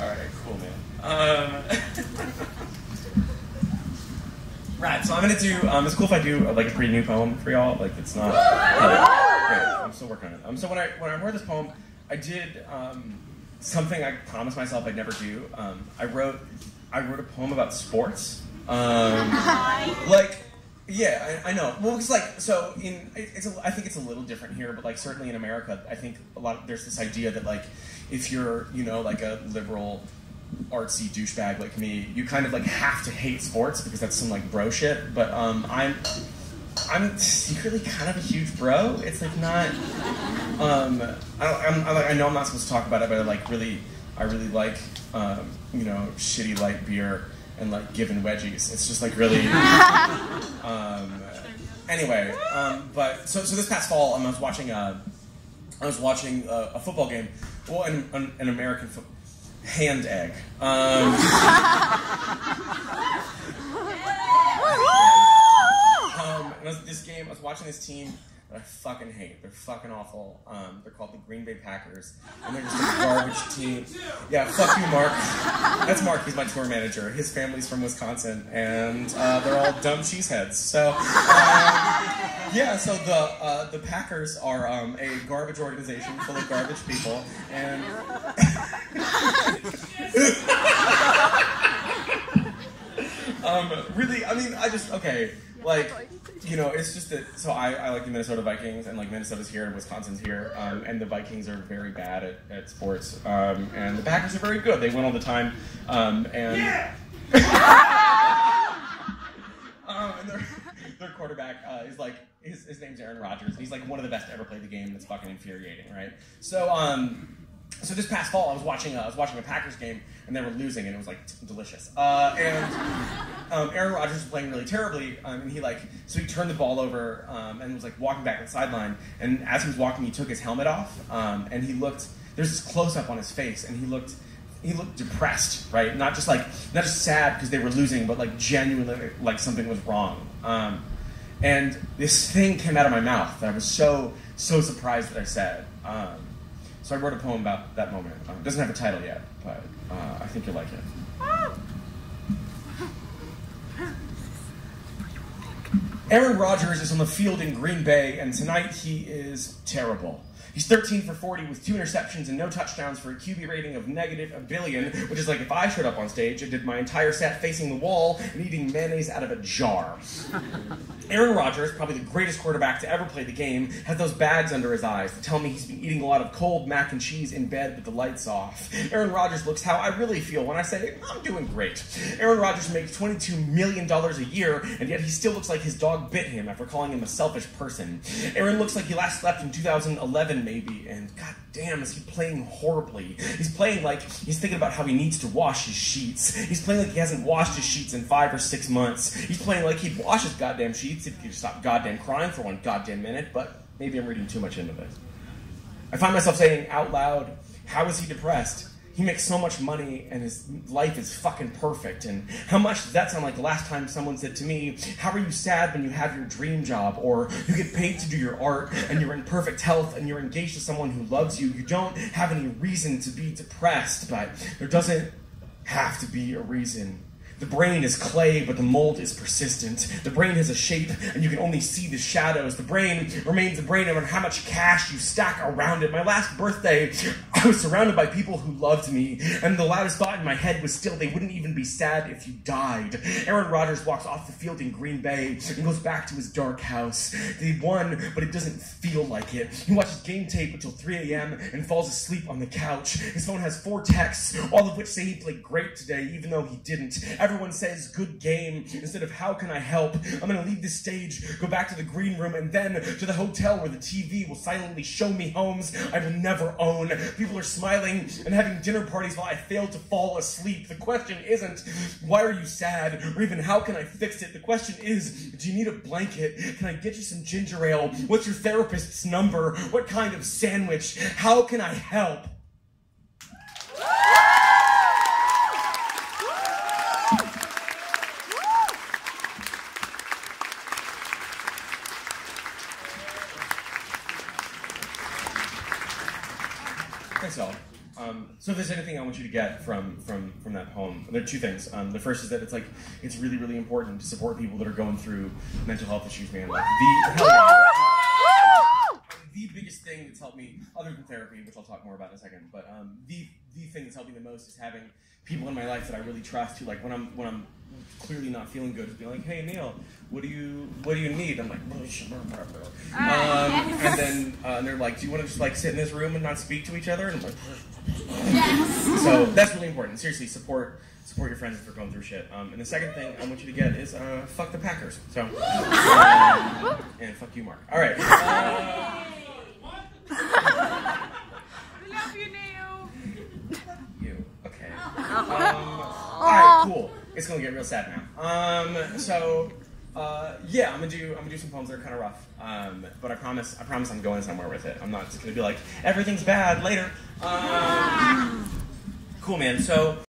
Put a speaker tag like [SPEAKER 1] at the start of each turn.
[SPEAKER 1] All right, cool, man. Uh, right, so I'm gonna do. Um, it's cool if I do uh, like a pretty new poem for y'all. Like it's not. I'm still working on it. Um, so when I when I wrote this poem, I did um, something I promised myself I'd never do. Um, I wrote I wrote a poem about sports. Um, like yeah, I, I know. Well, it's like so in it's a, I think it's a little different here, but like certainly in America, I think a lot of, there's this idea that like if you're you know like a liberal artsy douchebag like me, you kind of like have to hate sports because that's some like bro shit. But um, I'm I'm secretly kind of a huge bro. It's like not. Um, I I'm, I, I know I'm not supposed to talk about it, but I like really, I really like um, you know shitty light beer and like giving wedgies. It's just like really. um, anyway, um, but so so this past fall, um, I was watching a, I was watching a, a football game. Well, an, an, an American football hand egg. Um, um, and I was, this game, I was watching this team that I fucking hate. They're fucking awful. Um, they're called the Green Bay Packers, and they're just a garbage team. Yeah, fuck you, Mark. That's Mark. He's my tour manager. His family's from Wisconsin, and uh, they're all dumb cheeseheads. So, um, yeah. So the uh, the Packers are um, a garbage organization full of garbage people, and. um, really, I mean, I just okay, like, you know, it's just that. So I, I like the Minnesota Vikings, and like Minnesota's here, and Wisconsin's here, um, and the Vikings are very bad at, at sports, um, and the Packers are very good. They win all the time, um, and. um, and their, their quarterback uh, is like his, his name's Aaron Rodgers. and He's like one of the best to ever play the game. and It's fucking infuriating, right? So um, so this past fall, I was watching a, I was watching a Packers game, and they were losing, and it was like t- delicious. Uh, and um, Aaron Rodgers was playing really terribly, um, and he like so he turned the ball over um, and was like walking back the sideline. And as he was walking, he took his helmet off, um, and he looked. There's this close up on his face, and he looked. He looked depressed, right? Not just like not just sad because they were losing, but like genuinely like something was wrong. Um, and this thing came out of my mouth that I was so so surprised that I said. Um, so I wrote a poem about that moment. It doesn't have a title yet, but uh, I think you'll like it. Aaron Rodgers is on the field in Green Bay, and tonight he is terrible. He's 13 for 40 with two interceptions and no touchdowns for a QB rating of negative a billion, which is like if I showed up on stage and did my entire set facing the wall and eating mayonnaise out of a jar. Aaron Rodgers, probably the greatest quarterback to ever play the game, has those bags under his eyes that tell me he's been eating a lot of cold mac and cheese in bed with the lights off. Aaron Rodgers looks how I really feel when I say, I'm doing great. Aaron Rodgers makes $22 million a year, and yet he still looks like his dog bit him after calling him a selfish person. Aaron looks like he last slept in 2011, maybe, and god damn, is he playing horribly. He's playing like he's thinking about how he needs to wash his sheets. He's playing like he hasn't washed his sheets in five or six months. He's playing like he'd wash his goddamn sheets if he could stop goddamn crying for one goddamn minute, but maybe I'm reading too much into this. I find myself saying out loud, how is he depressed? He makes so much money and his life is fucking perfect. And how much does that sound like the last time someone said to me, How are you sad when you have your dream job? Or you get paid to do your art and you're in perfect health and you're engaged to someone who loves you. You don't have any reason to be depressed, but there doesn't have to be a reason. The brain is clay, but the mold is persistent. The brain has a shape, and you can only see the shadows. The brain remains the brain no matter how much cash you stack around it. My last birthday, I was surrounded by people who loved me, and the loudest thought in my head was still they wouldn't even be sad if you died. Aaron Rodgers walks off the field in Green Bay and goes back to his dark house. They won, but it doesn't feel like it. He watches game tape until 3 a.m. and falls asleep on the couch. His phone has four texts, all of which say he played great today, even though he didn't. Everyone says good game instead of how can I help. I'm gonna leave this stage, go back to the green room, and then to the hotel where the TV will silently show me homes I will never own. People are smiling and having dinner parties while I fail to fall asleep. The question isn't why are you sad or even how can I fix it. The question is do you need a blanket? Can I get you some ginger ale? What's your therapist's number? What kind of sandwich? How can I help? Y'all. Um, So if there's anything I want you to get from from from that poem, there are two things. Um, the first is that it's like it's really really important to support people that are going through mental health issues, man. Like the hell yeah. Biggest thing that's helped me, other than therapy, which I'll talk more about in a second, but um, the the thing that's helped me the most is having people in my life that I really trust. Who like when I'm when I'm clearly not feeling good, to be like, hey Neil, what do you what do you need? I'm like, um, and then uh, and they're like, do you want to just like sit in this room and not speak to each other? And I'm like, so that's really important. Seriously, support support your friends if they're going through shit. Um, and the second thing I want you to get is uh, fuck the Packers. So um, and fuck you, Mark. All right. Uh,
[SPEAKER 2] We love you, Neil.
[SPEAKER 1] you. Okay. Um, all right. Cool. It's gonna get real sad now. Um, so. Uh, yeah, I'm gonna do. I'm gonna do some poems that are kind of rough, um, but I promise. I promise I'm going somewhere with it. I'm not just gonna be like everything's bad later. Um, cool, man. So